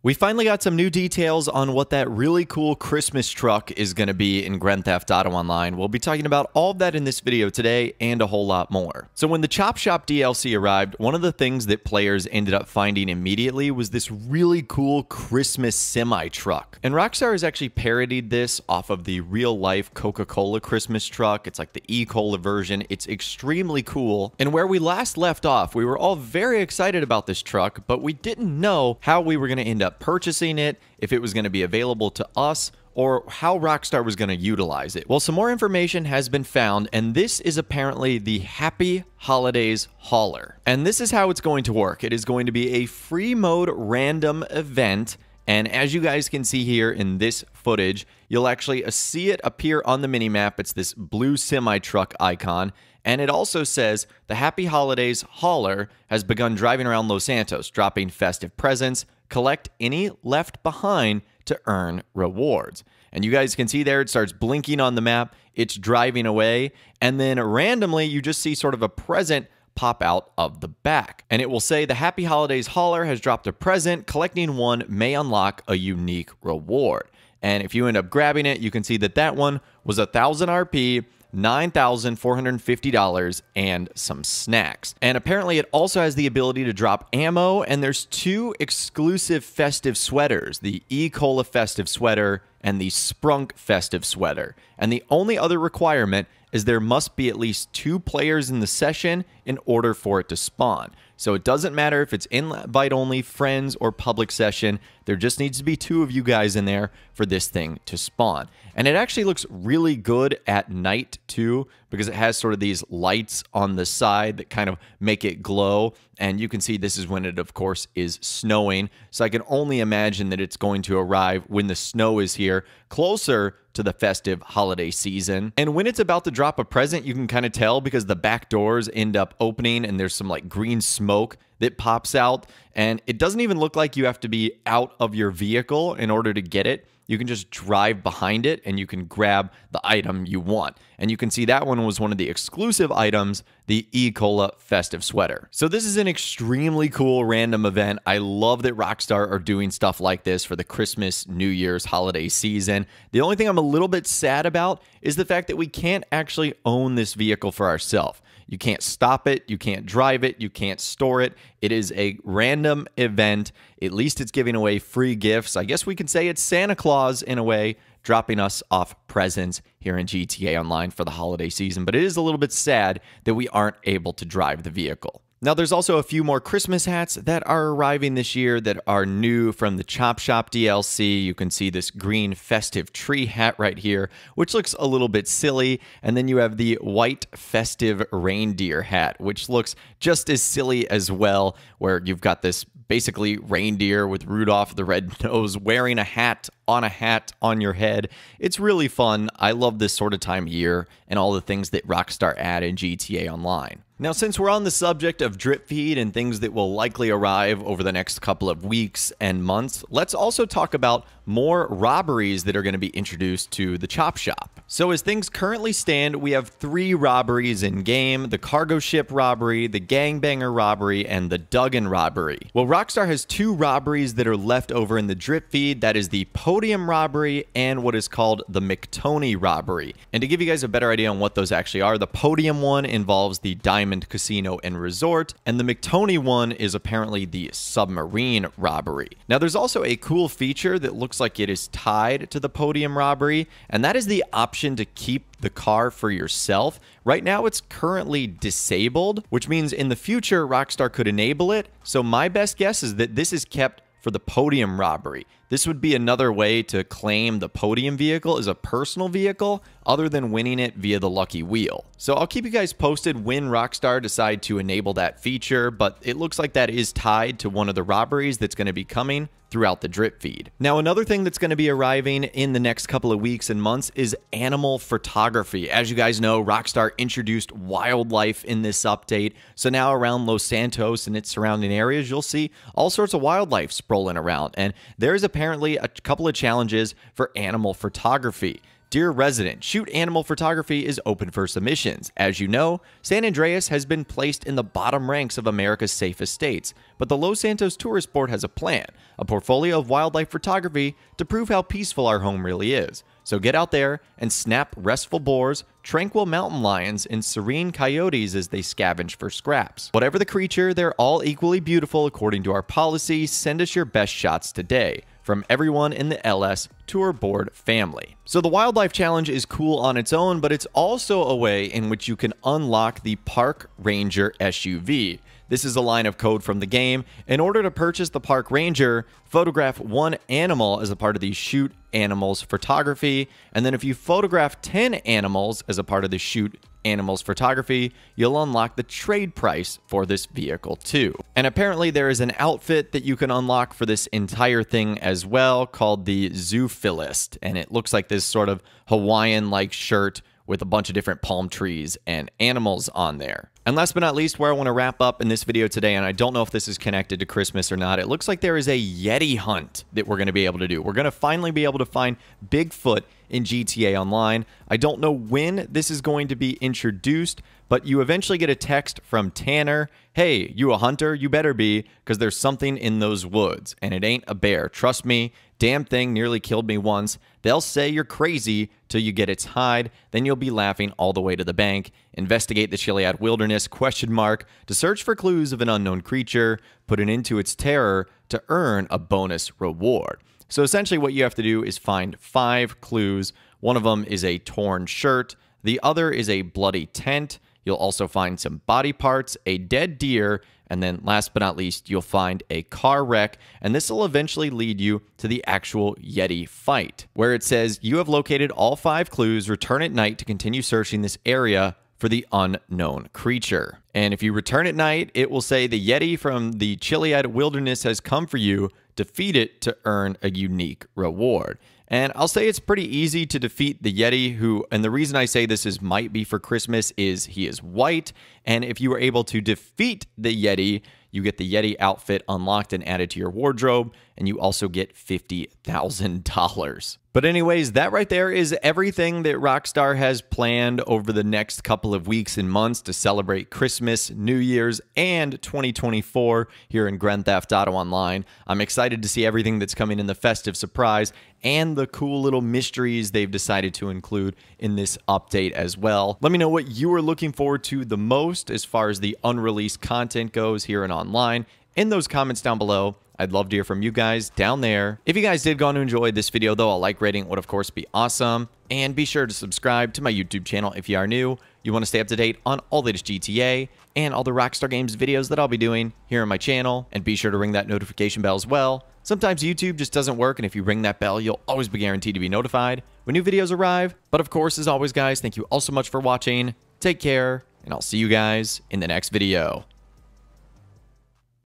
We finally got some new details on what that really cool Christmas truck is going to be in Grand Theft Auto Online. We'll be talking about all of that in this video today and a whole lot more. So when the Chop Shop DLC arrived, one of the things that players ended up finding immediately was this really cool Christmas semi truck. And Rockstar has actually parodied this off of the real life Coca-Cola Christmas truck. It's like the E-Cola version. It's extremely cool. And where we last left off, we were all very excited about this truck, but we didn't know how we were going to end up up purchasing it, if it was going to be available to us, or how Rockstar was going to utilize it. Well, some more information has been found, and this is apparently the Happy Holidays Hauler. And this is how it's going to work it is going to be a free mode random event. And as you guys can see here in this footage, you'll actually uh, see it appear on the minimap. It's this blue semi truck icon. And it also says the Happy Holidays hauler has begun driving around Los Santos, dropping festive presents, collect any left behind to earn rewards. And you guys can see there, it starts blinking on the map, it's driving away, and then randomly you just see sort of a present pop out of the back. And it will say the Happy Holidays hauler has dropped a present, collecting one may unlock a unique reward. And if you end up grabbing it, you can see that that one was a 1000 RP $9,450 and some snacks. And apparently, it also has the ability to drop ammo, and there's two exclusive festive sweaters the E. Cola festive sweater and the Sprunk festive sweater. And the only other requirement is there must be at least two players in the session in order for it to spawn. So it doesn't matter if it's invite only, friends, or public session. There just needs to be two of you guys in there for this thing to spawn. And it actually looks really good at night too, because it has sort of these lights on the side that kind of make it glow. And you can see this is when it, of course, is snowing. So I can only imagine that it's going to arrive when the snow is here, closer to the festive holiday season. And when it's about to drop a present, you can kind of tell because the back doors end up opening and there's some like green smoke that pops out. And it doesn't even look like you have to be out of your vehicle in order to get it you can just drive behind it and you can grab the item you want. And you can see that one was one of the exclusive items, the E. Cola Festive Sweater. So this is an extremely cool random event. I love that Rockstar are doing stuff like this for the Christmas, New Year's holiday season. The only thing I'm a little bit sad about is the fact that we can't actually own this vehicle for ourselves. You can't stop it. You can't drive it. You can't store it. It is a random event. At least it's giving away free gifts. I guess we can say it's Santa Claus in a way, dropping us off presents here in GTA Online for the holiday season. But it is a little bit sad that we aren't able to drive the vehicle. Now, there's also a few more Christmas hats that are arriving this year that are new from the Chop Shop DLC. You can see this green festive tree hat right here, which looks a little bit silly. And then you have the white festive reindeer hat, which looks just as silly as well, where you've got this basically reindeer with Rudolph the red nose wearing a hat on a hat on your head. It's really fun. I love this sort of time of year and all the things that Rockstar add in GTA Online. Now, since we're on the subject of drip feed and things that will likely arrive over the next couple of weeks and months, let's also talk about more robberies that are going to be introduced to the Chop Shop. So, as things currently stand, we have three robberies in game the cargo ship robbery, the gangbanger robbery, and the Duggan robbery. Well, Rockstar has two robberies that are left over in the drip feed that is the podium robbery and what is called the McTony robbery. And to give you guys a better idea on what those actually are, the podium one involves the diamond Casino and Resort, and the McTony one is apparently the submarine robbery. Now, there's also a cool feature that looks like it is tied to the podium robbery, and that is the option to keep the car for yourself. Right now, it's currently disabled, which means in the future, Rockstar could enable it. So, my best guess is that this is kept for the podium robbery. This would be another way to claim the podium vehicle as a personal vehicle other than winning it via the lucky wheel. So I'll keep you guys posted when Rockstar decide to enable that feature, but it looks like that is tied to one of the robberies that's going to be coming throughout the drip feed. Now, another thing that's going to be arriving in the next couple of weeks and months is animal photography. As you guys know, Rockstar introduced wildlife in this update. So now around Los Santos and its surrounding areas, you'll see all sorts of wildlife sprawling around. And there's apparently a couple of challenges for animal photography. Dear resident, shoot animal photography is open for submissions. As you know, San Andreas has been placed in the bottom ranks of America's safest states, but the Los Santos Tourist Board has a plan, a portfolio of wildlife photography to prove how peaceful our home really is. So get out there and snap restful boars, tranquil mountain lions, and serene coyotes as they scavenge for scraps. Whatever the creature, they're all equally beautiful according to our policy. Send us your best shots today from everyone in the LS Tour Board family. So the Wildlife Challenge is cool on its own, but it's also a way in which you can unlock the Park Ranger SUV. This is a line of code from the game. In order to purchase the Park Ranger, photograph one animal as a part of the Shoot Animals photography. And then if you photograph 10 animals as a part of the Shoot Animals photography, you'll unlock the trade price for this vehicle too. And apparently there is an outfit that you can unlock for this entire thing as well called the Zoophilist. And it looks like this sort of Hawaiian-like shirt with a bunch of different palm trees and animals on there. And last but not least, where I want to wrap up in this video today, and I don't know if this is connected to Christmas or not, it looks like there is a Yeti hunt that we're going to be able to do. We're going to finally be able to find Bigfoot in GTA Online. I don't know when this is going to be introduced, but you eventually get a text from Tanner Hey, you a hunter? You better be, because there's something in those woods, and it ain't a bear. Trust me, damn thing nearly killed me once. They'll say you're crazy till you get its hide, then you'll be laughing all the way to the bank. Investigate the Chiliad wilderness question mark to search for clues of an unknown creature, put an end to its terror to earn a bonus reward. So essentially what you have to do is find five clues. One of them is a torn shirt, the other is a bloody tent, You'll also find some body parts, a dead deer, and then last but not least, you'll find a car wreck, and this will eventually lead you to the actual Yeti fight, where it says you have located all five clues, return at night to continue searching this area for the unknown creature. And if you return at night, it will say the Yeti from the Chiliad wilderness has come for you. Defeat it to earn a unique reward. And I'll say it's pretty easy to defeat the Yeti, who, and the reason I say this is might be for Christmas, is he is white. And if you were able to defeat the Yeti, you get the Yeti outfit unlocked and added to your wardrobe, and you also get $50,000. But, anyways, that right there is everything that Rockstar has planned over the next couple of weeks and months to celebrate Christmas, New Year's, and 2024 here in Grand Theft Auto Online. I'm excited to see everything that's coming in the festive surprise and the cool little mysteries they've decided to include in this update as well. Let me know what you are looking forward to the most as far as the unreleased content goes here and online in those comments down below. I'd love to hear from you guys down there. If you guys did go on to enjoy this video, though, a like rating would, of course, be awesome. And be sure to subscribe to my YouTube channel if you are new. You want to stay up to date on all latest GTA and all the Rockstar Games videos that I'll be doing here on my channel. And be sure to ring that notification bell as well. Sometimes YouTube just doesn't work, and if you ring that bell, you'll always be guaranteed to be notified when new videos arrive. But of course, as always, guys, thank you all so much for watching. Take care, and I'll see you guys in the next video.